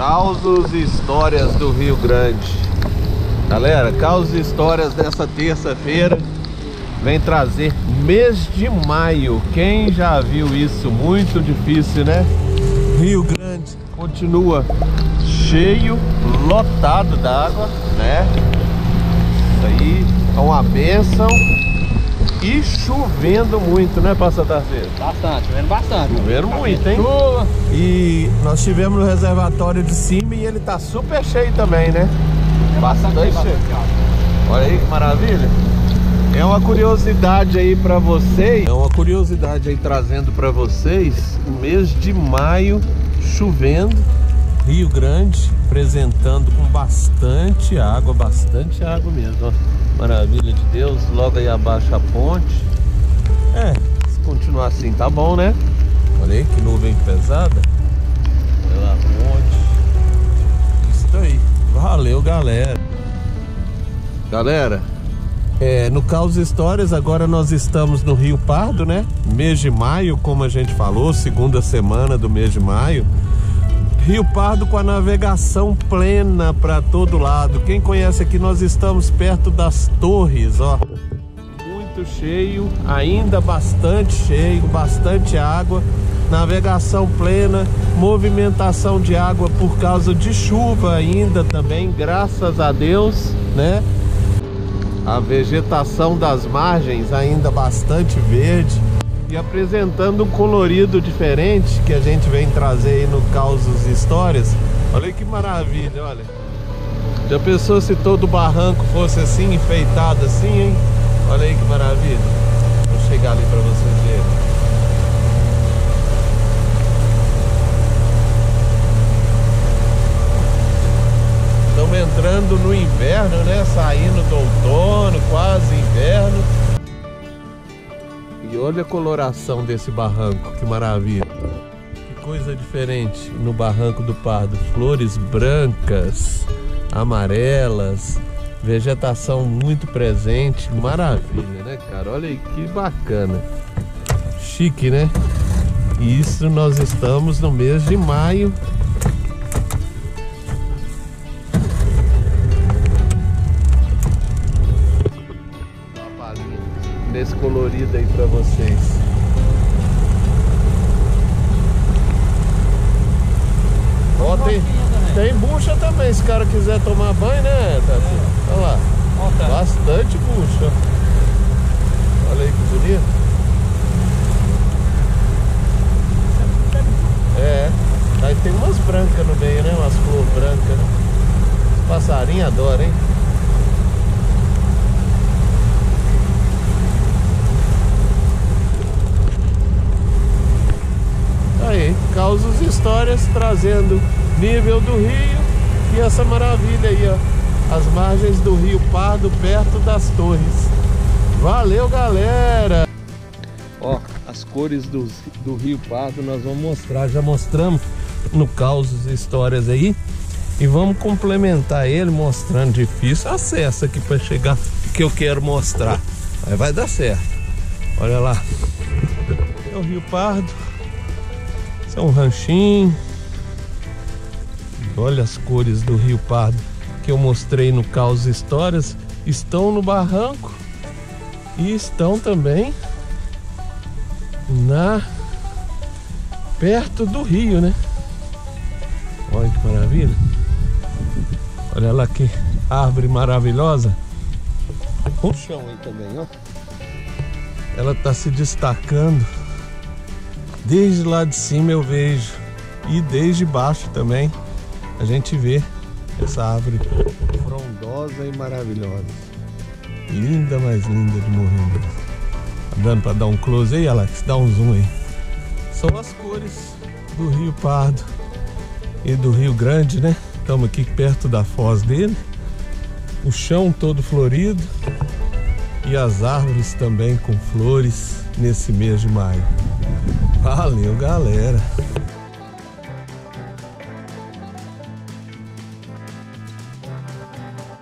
Causos e histórias do Rio Grande. Galera, causos e histórias dessa terça-feira vem trazer mês de maio. Quem já viu isso? Muito difícil, né? Rio Grande continua cheio, lotado d'água, né? Isso aí é uma benção. E chovendo muito, né, Passa Tarceiro? Bastante, chovendo bastante. Chovendo muito, hein? Chuva. E nós tivemos no reservatório de cima e ele tá super cheio também, né? Bastante cheio. Olha aí que maravilha. É uma curiosidade aí pra vocês. É uma curiosidade aí trazendo pra vocês o mês de maio chovendo. Rio Grande apresentando com bastante água, bastante água mesmo, ó. Maravilha de Deus, logo aí abaixo a ponte. É, se continuar assim tá bom, né? Olha aí que nuvem pesada. Olha lá a ponte. Isso aí. Valeu, galera. Galera, é, no Caos Histórias, agora nós estamos no Rio Pardo, né? Mês de maio, como a gente falou, segunda semana do mês de maio. Rio Pardo com a navegação plena para todo lado. Quem conhece aqui, nós estamos perto das torres, ó. Muito cheio, ainda bastante cheio, bastante água. Navegação plena, movimentação de água por causa de chuva ainda também, graças a Deus, né? A vegetação das margens ainda bastante verde e apresentando um colorido diferente que a gente vem trazer aí no Causos e Histórias. Olha que maravilha, olha. Já pensou se todo barranco fosse assim, enfeitado assim, hein? Olha aí que maravilha. Vou chegar ali para vocês verem. Estamos entrando no inverno, né? Saindo do outono, olha a coloração desse barranco, que maravilha. Que coisa diferente no barranco do Pardo. Flores brancas, amarelas, vegetação muito presente. Maravilha, né, cara? Olha aí que bacana. Chique, né? E isso nós estamos no mês de maio. Nesse colorido aí pra vocês. Ó, tem, tem bucha também, se o cara quiser tomar banho, né, Tati? Olha lá. Bastante bucha. Olha aí que bonito. É. Aí tem umas brancas no meio, né? Umas flores brancas, né? Os passarinhos adoram, hein? Aí, causos histórias trazendo nível do rio e essa maravilha aí, ó. As margens do rio Pardo, perto das torres. Valeu, galera! Ó, as cores do, do rio Pardo nós vamos mostrar, já mostramos no causos histórias aí. E vamos complementar ele mostrando difícil acesso aqui para chegar que eu quero mostrar. Mas vai dar certo. Olha lá. É o Rio Pardo. Isso é um ranchinho. Olha as cores do Rio Pardo que eu mostrei no Caos Histórias. Estão no barranco e estão também na perto do rio, né? Olha que maravilha. Olha lá que árvore maravilhosa. O chão aí também, ó. Ela tá se destacando. Desde lá de cima eu vejo. E desde baixo também a gente vê essa árvore frondosa e maravilhosa. Linda, mais linda de morrer. Tá dando pra dar um close aí, Alex? Dá um zoom aí. São as cores do Rio Pardo e do Rio Grande, né? Estamos aqui perto da foz dele. O chão todo florido e as árvores também com flores nesse mês de maio. Valeu, galera.